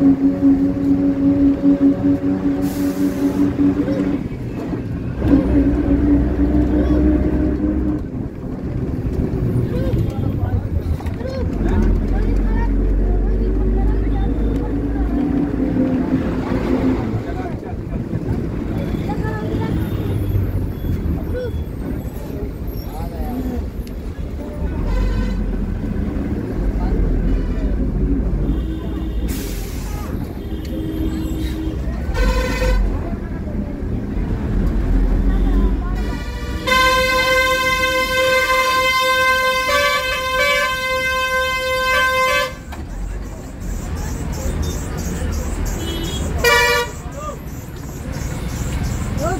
うん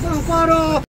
上花喽